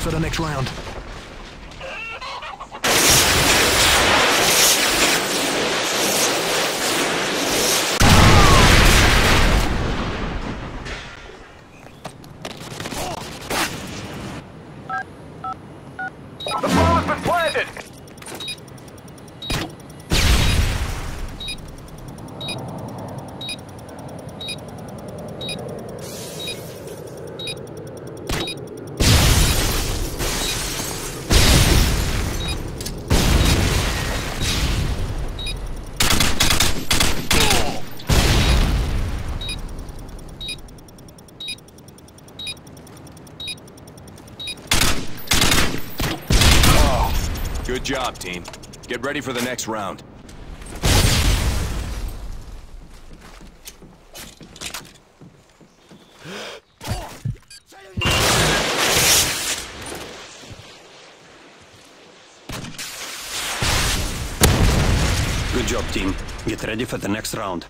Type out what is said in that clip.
for the next round. The bomb has been planted! Good job, team. Get ready for the next round. Good job, team. Get ready for the next round.